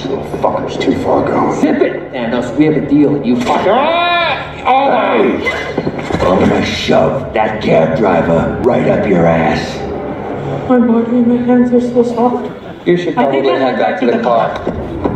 This little fucker's too far gone. Zip it, Thanos. We have a deal, you fucker. Ah! Oh! I'm gonna shove that cab driver right up your ass. My body, and my hands are so soft. You should probably head back to the car.